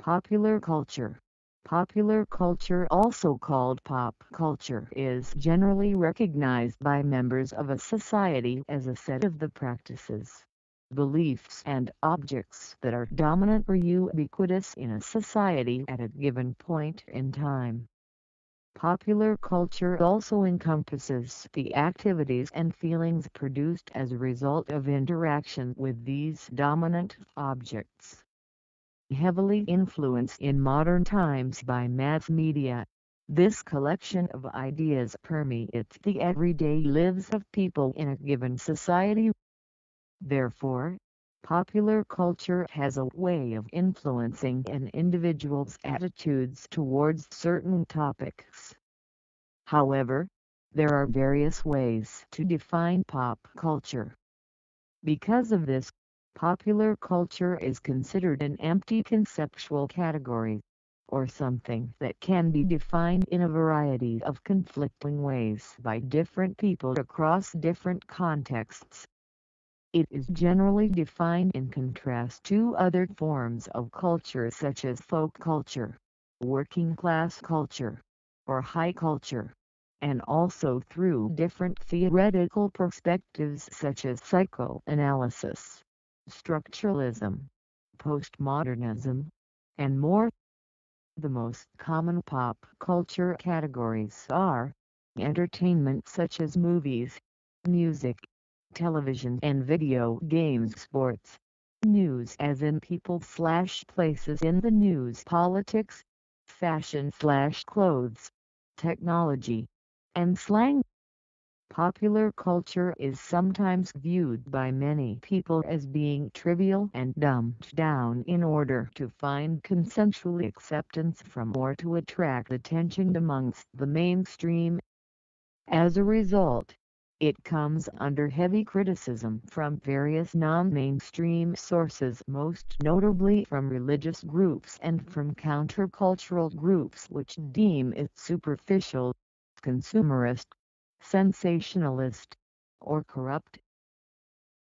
Popular culture Popular culture also called pop culture is generally recognized by members of a society as a set of the practices, beliefs and objects that are dominant or ubiquitous in a society at a given point in time. Popular culture also encompasses the activities and feelings produced as a result of interaction with these dominant objects heavily influenced in modern times by mass media. This collection of ideas permeates the everyday lives of people in a given society. Therefore, popular culture has a way of influencing an individual's attitudes towards certain topics. However, there are various ways to define pop culture. Because of this, Popular culture is considered an empty conceptual category, or something that can be defined in a variety of conflicting ways by different people across different contexts. It is generally defined in contrast to other forms of culture such as folk culture, working class culture, or high culture, and also through different theoretical perspectives such as psychoanalysis structuralism, postmodernism, and more. The most common pop culture categories are entertainment such as movies, music, television and video games sports, news as in people slash places in the news politics, fashion slash clothes, technology, and slang. Popular culture is sometimes viewed by many people as being trivial and dumbed down in order to find consensual acceptance from or to attract attention amongst the mainstream. As a result, it comes under heavy criticism from various non-mainstream sources most notably from religious groups and from countercultural groups which deem it superficial, consumerist, sensationalist, or corrupt.